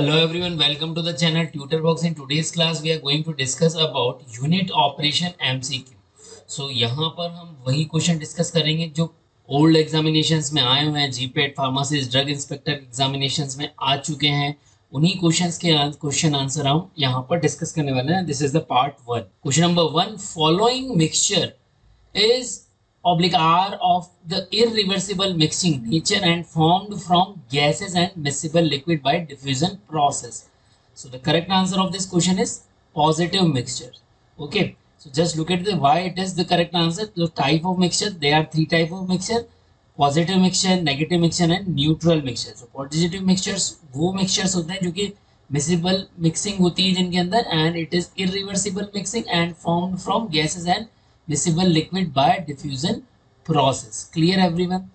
Hello everyone, welcome to the channel Tutor Box. In today's class, we are going to discuss about unit operation MCQ. So यहाँ पर हम वही question discuss करेंगे जो old examinations में आए हुए हैं GPAT pharmacist drug inspector examinations में आ चुके हैं उन्हीं क्वेश्चंस के क्वेश्चन आंसर हम यहाँ पर डिस्कस करने वाले हैं this is the part one question number one following mixture is oblique R of the irreversible mixing nature and formed from gases and miscible liquid by diffusion process. So the correct answer of this question is positive mixture. Okay. So just look at the why it is the correct answer. The type of mixture, there are three type of mixture. Positive mixture, negative mixture and neutral mixture. So positive mixtures वो mixtures होते हैं जो कि miscible mixing होती है जिनके अंदर and it is irreversible mixing and formed from gases and miscible liquid by diffusion process. Clear everyone?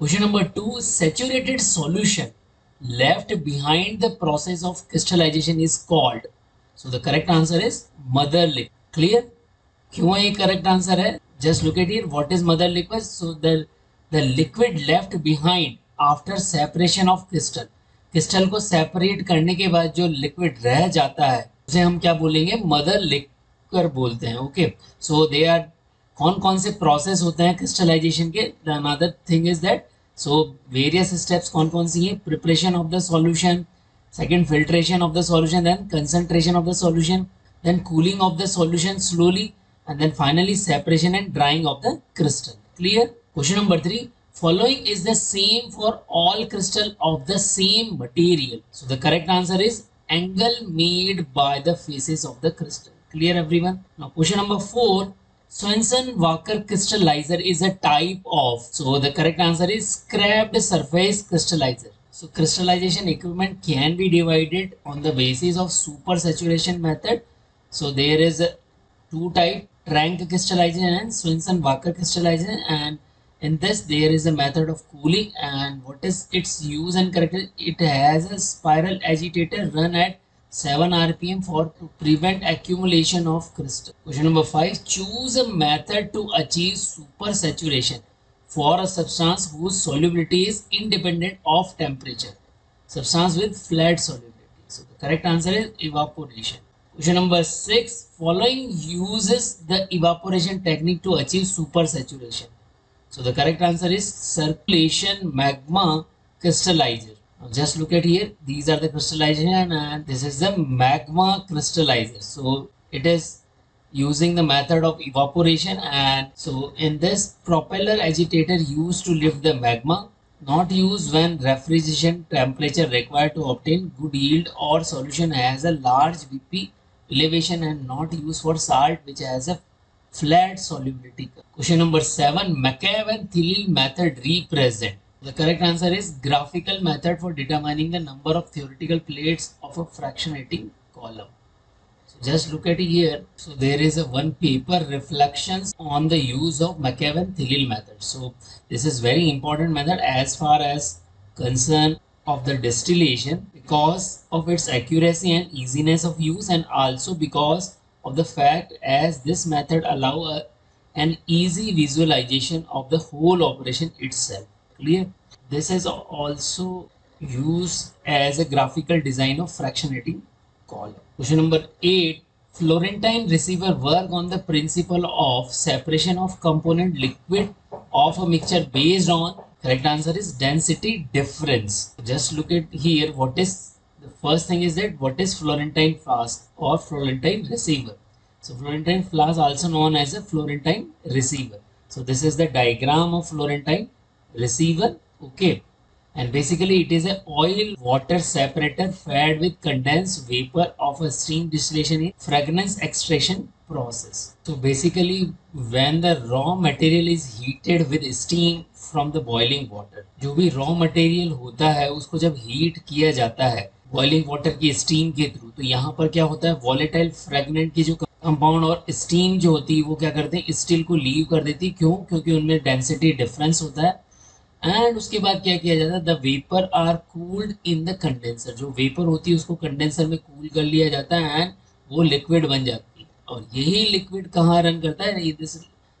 Question number two, saturated solution left behind the process of crystallization is called. So the correct answer is mother liquid. Clear? क्यों ये correct answer है? Just look at here. What is mother liquid? So the the liquid left behind after separation of crystal. Crystal को separate करने के बाद जो liquid रह जाता है उसे हम क्या बोलेंगे मदर लिक्विड कर बोलते हैं ओके सो दे आर कौन कौन से प्रोसेस होते हैं क्रिस्टलाइजेशन के? Another thing is that so various steps कौन कौन सी हैं? Preparation of the solution second filtration of the solution then concentration of the solution then cooling of the solution slowly and then finally separation and drying of the crystal clear question number three following is the same for all crystal of the same material. So, the correct answer is angle made by the faces of the crystal. Clear everyone? Now question number 4. Swenson Walker crystallizer is a type of. So the correct answer is scraped surface crystallizer. So crystallization equipment can be divided on the basis of supersaturation method. So there is a two type Trank crystallization and Swenson Walker crystallization and in this there is a method of cooling and what is its use and character it has a spiral agitator run at 7 rpm for to prevent accumulation of crystal. Question number 5. Choose a method to achieve super saturation for a substance whose solubility is independent of temperature. Substance with flat solubility. So the correct answer is evaporation. Question number 6. Following uses the evaporation technique to achieve super saturation. So the correct answer is circulation magma crystallizer. Just look at here. These are the crystallization and uh, this is the magma crystallizer. So it is using the method of evaporation and so in this propeller agitator used to lift the magma not used when refrigeration temperature required to obtain good yield or solution has a large Vp elevation and not used for salt which has a flat solubility. Question number 7 McEwen-Thiele method represent the correct answer is graphical method for determining the number of theoretical plates of a fractionating column. So just look at it here. So there is a one paper reflections on the use of McEwen-Thiele method. So this is very important method as far as concern of the distillation because of its accuracy and easiness of use and also because of the fact as this method allow a, an easy visualization of the whole operation itself clear. This is also used as a graphical design of fractionating column. Question number 8 florentine receiver work on the principle of separation of component liquid of a mixture based on correct answer is density difference. Just look at here what is the first thing is that what is florentine flask or florentine receiver? So florentine flask also known as a florentine receiver. So this is the diagram of florentine receiver okay and basically it is a oil water separator fed with condensed vapor of a steam distillation in fragrance extraction process so basically when the raw material is heated with steam from the boiling water जो भी raw material होता है उसको जब heat किया जाता है boiling water की स्टीम के थ्रू तो यहाँ पर क्या होता है वॉलेटाइल फ्रेगनेंट की जो कंपाउंड और स्टीम जो होती है वो क्या करते हैं स्टील को लीव कर देती है क्यों क्योंकि उनमें डेंसिटी डिफरेंस होता है एंड उसके बाद क्या किया जाता है? The vapour are cooled in the condenser जो वेपर होती है, उसको कंडेंसर में कूल कर लिया जाता है एंड वो लिक्विड बन जाती है। और यही लिक्विड कहाँ रन करता है? This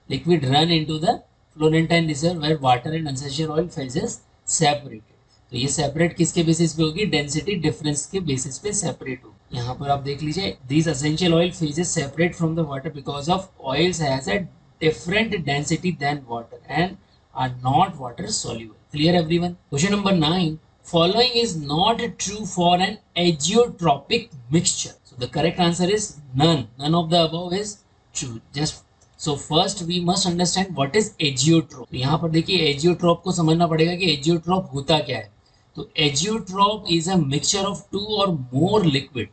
liquid run into the Florentine reserve where water and essential oil phases separated तो ये सेपरेट किसके बेसिस पे होगी? डेंसिटी डिफरेंस के बेसिस पे सेपरेट होगी। यहाँ पर आप देख लीजिए this essential oil phases separate from the water because of oils has a different density than water and are not water soluble. Clear everyone? Question number 9. Following is not true for an azeotropic mixture. So the correct answer is none. None of the above is true. Just so first we must understand what is azeotrope तो यहाँ पर देखिए azeotrope को समझना पड़ेगा कि azeotrope होता क्या है तो azeotrope is a mixture of two or more liquid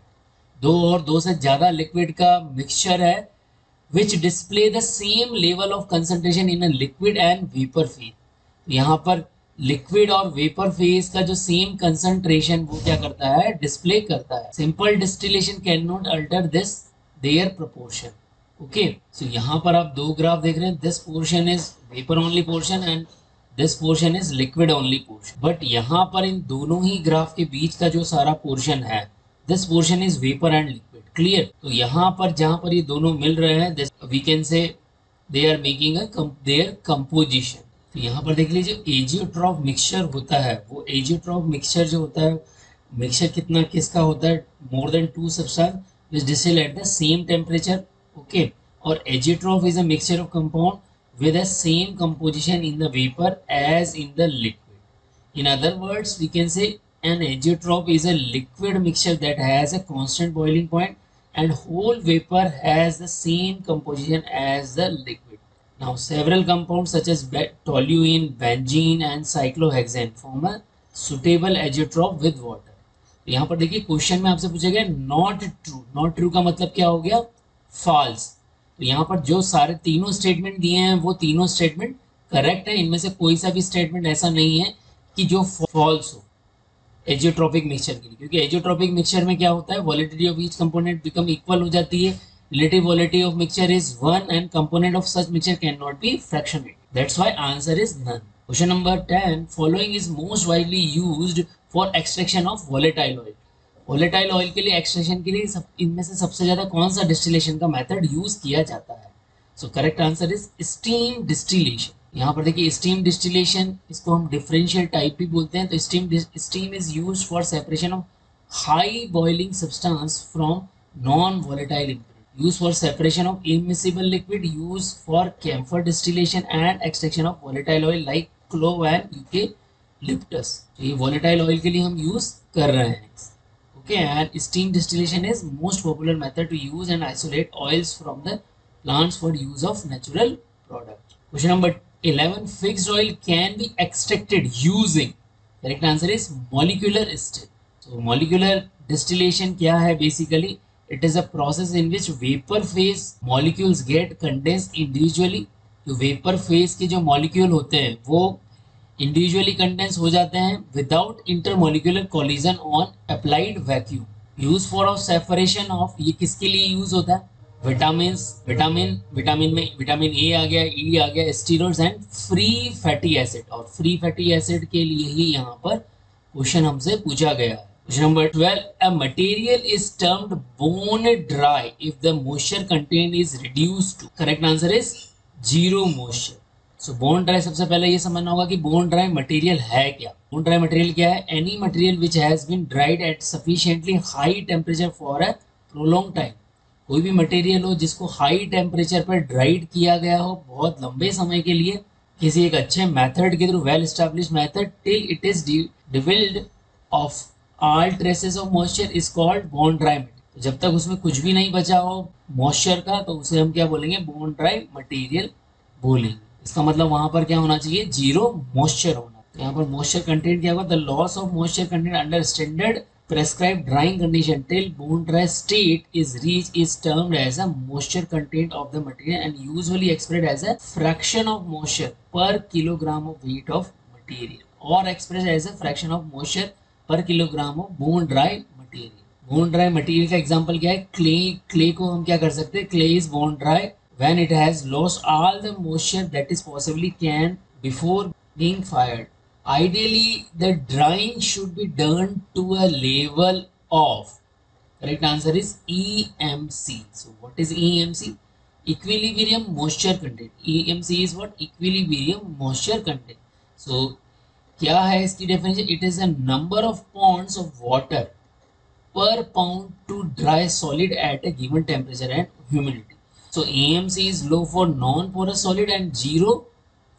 दो और दो से ज़्यादा लिक्विड का मिक्सचर है which display the same level of concentration in a liquid and vapor phase. यहाँ पर लिक्विड और वेपर फ़ेज़ का जो सेम कंसंट्रेशन वो क्या करता है? डिस्प्ले करता है। Simple distillation can not alter this their proportion okay so यहाँ पर आप दो ग्राफ देख रहे हैं। This portion is vapour only portion and this portion is liquid only portion but यहाँ पर इन दोनों ही ग्राफ के बीच का जो सारा पोर्शन है this portion is vapour and liquid clear तो यहाँ पर जहाँ पर ये दोनों मिल रहे हैं we can say they are making their composition तो यहाँ पर देख लीजिए एजियोट्रॉफ मिक्सचर होता है। वो एजियोट्रॉफ मिक्सचर जो होता है मिक्सचर कितना किसका होता है? More than two distil at the same temperature okay और azeotrope is a mixture of compound with the same composition in the vapour as in the liquid in other words we can say an azeotrope is a liquid mixture that has a constant boiling point and whole vapor has the same composition as the liquid. Now several compounds such as toluene, benzene and cyclohexane form a suitable azeotrope with water. तो यहाँ पर देखिए question में आपसे पूछा गया not true not true का मतलब क्या हो गया फॉल्स तो यहाँ पर जो सारे तीनों स्टेटमेंट दिए हैं वो तीनों स्टेटमेंट करेक्ट है इनमें से कोई सा भी स्टेटमेंट ऐसा नहीं है कि जो फॉल्स हो एजियोट्रोपिक मिक्सचर के लिए। क्योंकि एजियोट्रोपिक मिक्सचर में क्या होता है volatility of each component become equal हो जाती है। Relative volatility of mixture is one and component of such mixture can not be fractionate that's why answer is none question number 10 following is most widely used for extraction of volatile oil volatile oil के लिए extraction के लिए सब, इनमें से सबसे ज़्यादा कौन सा डिस्टिलेशन का मेथड यूज़ किया जाता है? So correct answer is steam distillation यहाँ पर देखिए स्टीम डिस्टिलेशन इसको हम डिफरेंशियल टाइप भी बोलते हैं तो steam steam is use for separation of high boiling substance from non volatile use for separation of immiscible liquid use for camphor distillation and extraction of volatile oil like clove and eucalyptus तो ये volatile oil के लिए हम use कर रहे हैं। Okay and steam distillation is most popular method to use and isolate oils from the plants for use of natural product question number 11 fixed oil can be extracted using correct answer is molecular still so molecular distillation kya hai basically it is a process in which vapor phase molecules get condensed individually तो vapour phase के जो molecule होते हैं वो individually condense हो जाते हैं without intermolecular collision on applied vacuum use for of separation of ये किसके लिए यूज़ होता है विटामिन विटामिन विटामिन में विटामिन ए आ गया ई e आ गया steroids and free fatty acid और फ्री फैटी एसिड के लिए ही यहाँ पर क्वेश्चन हमसे पूछा गया। Question number twelve a material is termed bone dry if the moisture content is reduce to correct answer is zero moisture so bone dry सबसे पहले ये समझना होगा कि बोन ड्राई मटेरियल है क्या? बोन ड्राई मटेरियल क्या है? Any material which has been dried at sufficiently high temperature for a prolong time कोई भी मटेरियल हो जिसको हाई टेम्परेचर पर ड्राइड किया गया हो बहुत लंबे समय के लिए, किसी एक अच्छे मेथड के through well established method till it is डिविल्ड of all traces of moisture is called bone dry material जब तक उसमें कुछ भी नहीं बचा हो मॉइस्चर का तो उसे हम क्या बोलेंगे? बोन ड्राई मटेरियल बोलेंगे। इसका मतलब वहाँ पर क्या होना चाहिए? ज़ीरो मॉइस्चर होना। यहाँ पर मॉइस्चर कंटेंट क्या होगा? The loss of moisture content under standard prescribed drying condition till bone dry state is reached is termed as a moisture content of the material and usually expressed as a fraction of moisture per kilogram of weight of material or expressed as a fraction of moisture per kilogram of bone dry material bone dry material का example क्या है clay clay को हम क्या कर सकते हैं clay is bone dry when it has lost all the moisture that is possibly can before being fired ideally the drying should be done to a level of correct answer is EMC so what is EMC equilibrium moisture content EMC is what equilibrium moisture content so क्या है इसकी definition it is a number of pounds of water per pound to dry solid at a given temperature and humidity so AMC is low for non porous solid and zero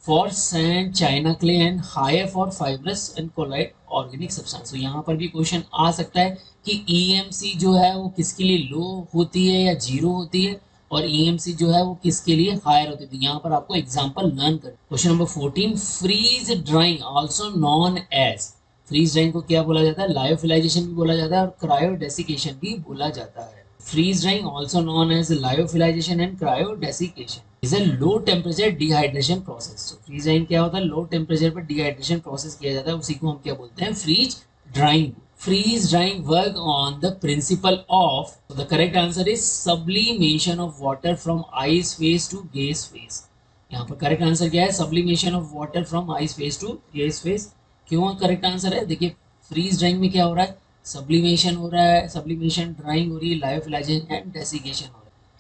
for sand china clay and higher for fibrous and colloid organic substance तो यहाँ पर भी question आ सकता है कि EMC e जो है वो किसके लिए लो होती है या ज़ीरो होती है? और ईएमसी e जो है वो किसके लिए हायर होती है? यहाँ पर आपको एग्ज़ाम्पल लर्न कर question number fourteen freeze drying also known as freeze drying को क्या बोला जाता है? लायोफिलाइजेशन भी बोला जाता है और क्रायोडेसिकेशन भी बोला जाता है। Freeze drying also known as lyophilization and cryodesiccation is a low temperature dehydration process. तो फ्रीज ड्राइंग क्या होता है? लो टेम्परेचर पर डिहाइड्रेशन प्रोसेस किया जाता है, उसी को हम क्या बोलते हैं? Freeze drying. freeze drying work on the principle of so the correct answer is sublimation of water from ice phase to phase यहाँ पर करेक्ट आंसर क्या है? Sublimation of water from ice phase to gas phase क्यों correct answer है? देखिए, freeze drawing में क्या हो रहा है? सब्लिमेशन हो रहा है, सब्लिमेशन ड्राइंग हो रही है lyophilization and desiccation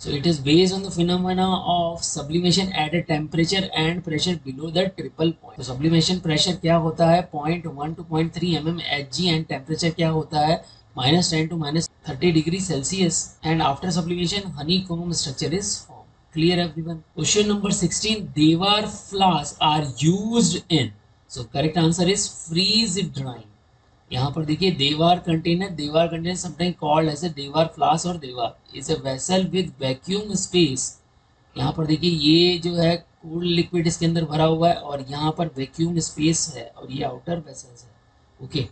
So it is based on the phenomena of sublimation at a temperature and pressure below the triple point. तो sublimation pressure है one two point three M M H G and temperature क्या होता है minus ten to minus thirty degree Celsius and after sublimation honeycomb structure is clear everyone question number 16 devar flasks are used in so correct answer is freeze drying यहाँ पर देखिए, Dewar container Dewar container sometime called as a Dewar flask or Dewar is a vessel with vacuum space यहाँ पर देखिए, ये जो है cool liquid इसके अंदर भरा हुआ है और यहाँ पर वैक्यूम स्पेस है और ये आउटर वेसल्स है। Okay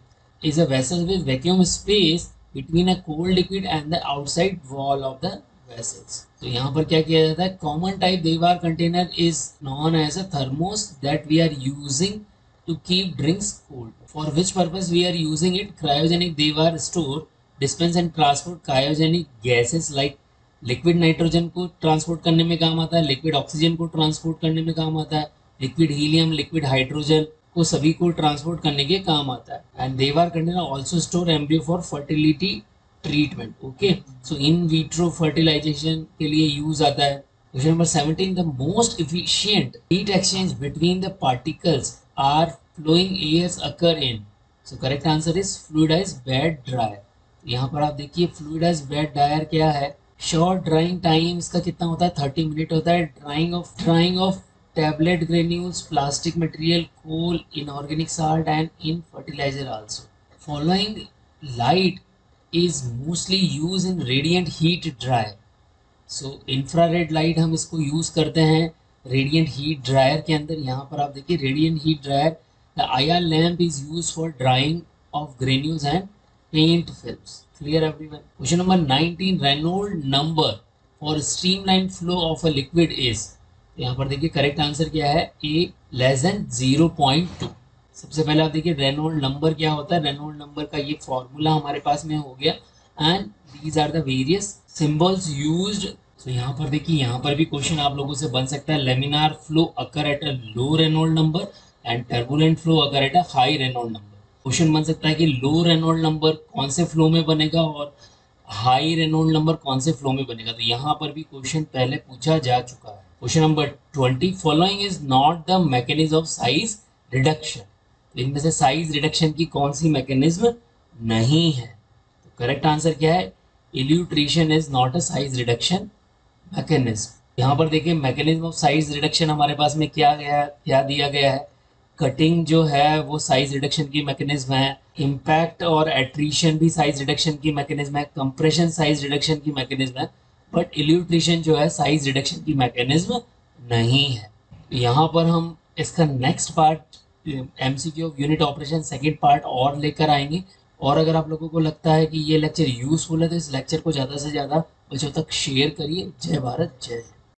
is a vessel with vacuum space between a cold liquid and the outside wall of the vessels तो यहाँ पर क्या किया जाता है? Common type Dewar container is known as a thermos that we are using to keep drinks cold. For which purpose we are using it? Cryogenic Devar store, dispense and transport cryogenic gases like liquid nitrogen को transport करने में काम आता है liquid oxygen को transport करने में काम आता है लिक्विड हीलियम लिक्विड हाइड्रोजन को सभी को ट्रांसपोर्ट करने के काम आता है and Dewar container also store embryo for fertility treatment okay so in vitro fertilization के लिए यूज़ आता है question number 17 the most efficient heat exchange between the particles are flowing airs occur in. So, correct answer is fluidized bed dryer. यहाँ पर आप देखिए fluidise bed dryer क्या है? शॉर्ट ड्राइंग टाइम इसका कितना होता है? थर्टी मिनट होता है। Drying of drying of tablet granules plastic material coal inorganic salt and in fertilizer also following light is mostly use in radiant heat dryer so infrared light हम इसको use करते हैं। रेडियंट हीट ड्रायर के अंदर, यहाँ पर आप देखिए radiant heat dryer the I R lamp is use for drying of granules and paint films clear everyone question number 19 Reynold number for streamline flow of a liquid is यहाँ पर देखिए correct answer क्या है? A less than zero point two सबसे पहले आप देखिए Reynold number क्या होता है? रेनोल्ड नंबर का ये फॉर्मूला हमारे पास में हो गया and these are the various symbols used तो यहाँ पर देखिए, यहाँ पर भी क्वेश्चन आप लोगों से बन सकता है। Laminar flow occur at a low Reynold number and turbulent flow occur at a high Reynold number question बन सकता है कि लो रेनोल्ड नंबर कौन से फ्लो में बनेगा और हाई रेनोल्ड नंबर कौन से फ्लो में बनेगा? तो यहाँ पर भी क्वेश्चन पहले पूछा जा चुका है। Question number twenty following is not the mechanism of size reduction इनमें से साइज़ रिडक्शन की कौन सी मैकेनिज्म नहीं है? तो करेक्ट आंसर क्या है? Elutriation is not a size reduction mechanism यहाँ पर देखिए मैकेनिज्म ऑफ़ साइज़ रिडक्शन हमारे पास में क्या गया, क्या दिया गया है? कटिंग जो है, वो साइज़ रिडक्शन की मैकेनिज्म है। इम्पैक्ट और एट्रीशन भी साइज़ रिडक्शन की मैकेनिज्म है। कंप्रेशन साइज़ रिडक्शन की मैकेनिज्म है। बट इल्यूट्रीशन जो है साइज़ रिडक्शन की मैकेनिज्म नहीं है। यहाँ पर हम इसका next part M C Q unit operation second part और लेकर आएँगे। और अगर आप लोगों को लगता है कि ये लेक्चर यूज़फुल है तो इस लेक्चर को ज़्यादा से ज़्यादा बच्चों तक शेयर करिए। जय भारत जय